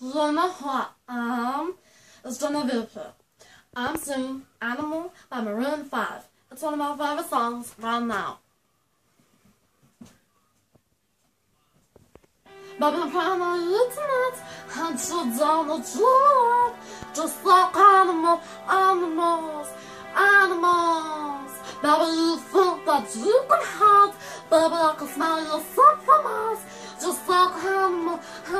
What um it's Donna Vilper. I'm soon Animal by Maroon 5. It's one of my favorite songs right now. Baby, I'm proud of you tonight. And you the joy. Just like animals, animals, animals. Baby, you think that you can hide. Baby, I can smell sun from us. Just like animal, animal,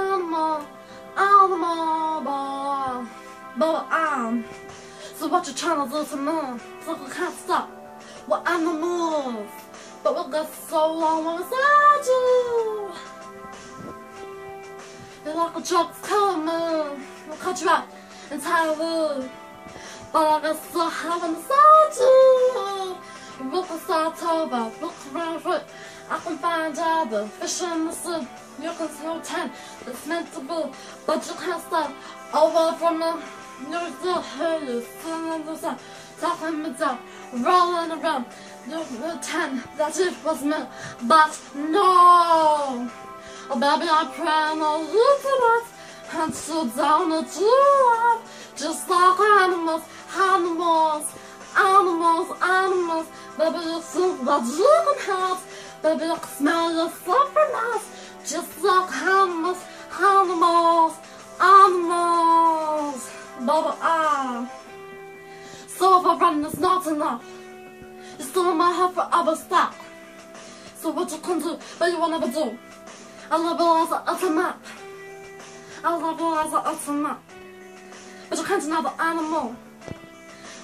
I'm. So what you trying to do to me? So we can't stop. We're animals. But we got so long inside you. You're like a drug coming. We'll cut you out entirely. But I got so high inside you. Look inside October, look around for. I can find out the fish in the sea. You can smell ten, it's meant to be. But you can't stop over from me. You're still here, you're the sun. Talking me down, rolling around. You're ten, that it was me. But no. Oh, baby, I pray no little bit and sit down at your just like animals, animals, animals, animals. Baby, you think that you can have, baby, I can smell your suffering just like animals, animals, animals. Baby, ah. So run is not enough, you still in my head forever stuck. So what you can do, but you will never do. I love you as a, as a map. I love you as a, as a map. But you can't deny the animal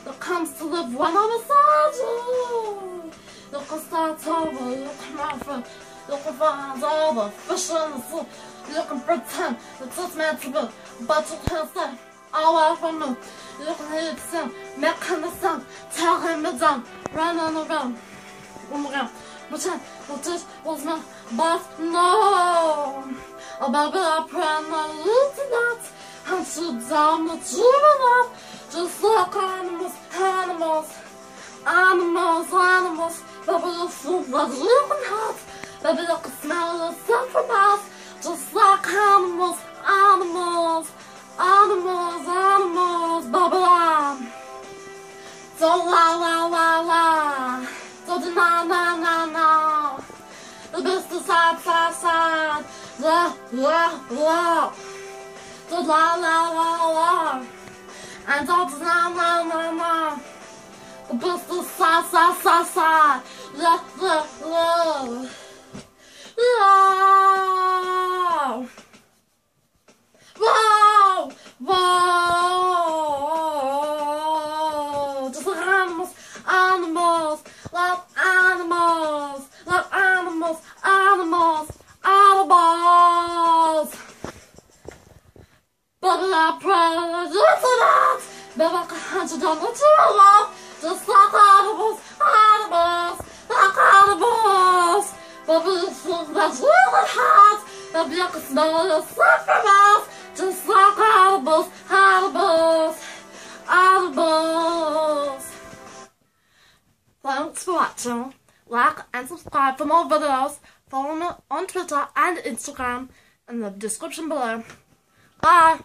that comes to live right on beside you. You can start over, you can laugh, you can find all the fish in the sea. You can pretend that it's meant to be, but you can't stay away from me. You can hear it sing, making the sound, tearing me down, running oh around, around. Pretend that this no. Pray my tonight and sit down the dreaming up, just like animals, animals, animals, animals. But we'll find out. Baby, you feel like I la, so na na na na. The best is side, side, side, la la la. So la la la la. Na na na na. The best is side, side, side, side, la la la. La. Let you love, just like animals, animals, like animals. Think that's really hot, baby, I can smell your suffering just like animals, animals, animals. Thanks for watching. Like and subscribe for more videos. Follow me on Twitter and Instagram in the description below. Bye.